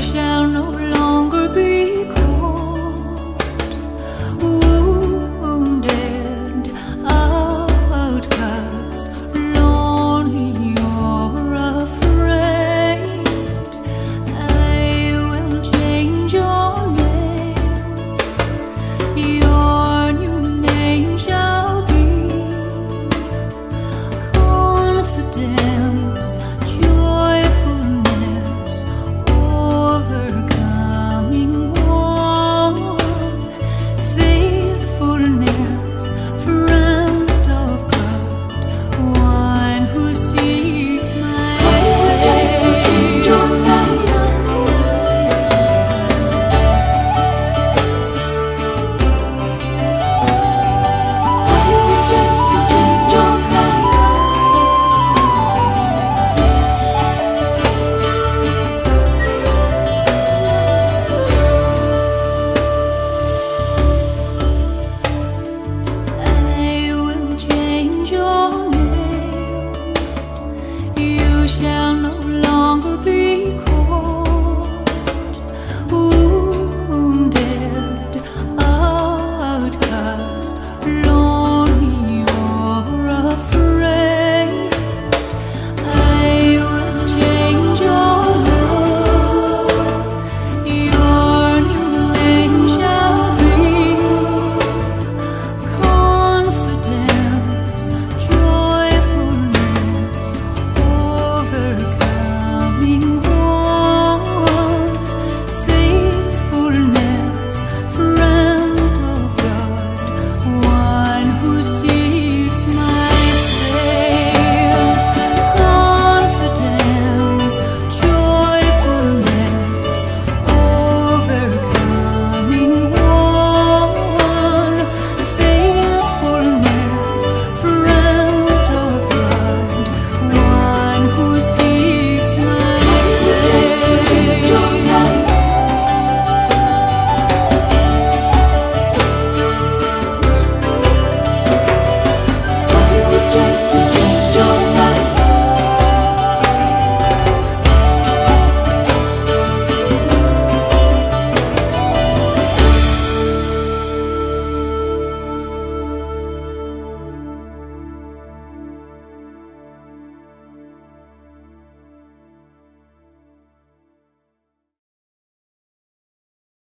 shall no longer be